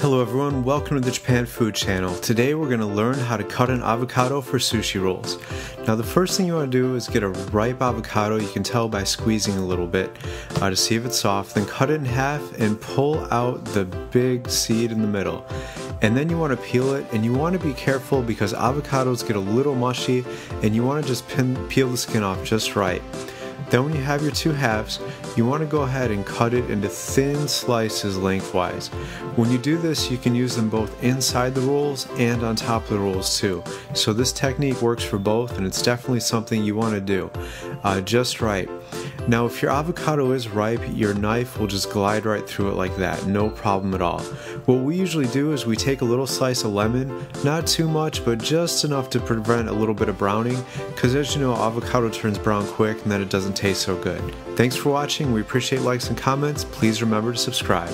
Hello everyone, welcome to the Japan Food Channel. Today we're going to learn how to cut an avocado for sushi rolls. Now the first thing you want to do is get a ripe avocado, you can tell by squeezing a little bit uh, to see if it's soft, then cut it in half and pull out the big seed in the middle. And then you want to peel it and you want to be careful because avocados get a little mushy and you want to just pin, peel the skin off just right. Then when you have your two halves, you want to go ahead and cut it into thin slices lengthwise. When you do this, you can use them both inside the rolls and on top of the rolls too. So this technique works for both and it's definitely something you want to do uh, just right. Now if your avocado is ripe, your knife will just glide right through it like that, no problem at all. What we usually do is we take a little slice of lemon, not too much, but just enough to prevent a little bit of browning, because as you know, avocado turns brown quick and then it doesn't taste so good. Thanks for watching, we appreciate likes and comments, please remember to subscribe.